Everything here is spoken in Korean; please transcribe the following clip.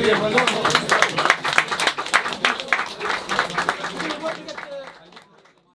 Queria mandar um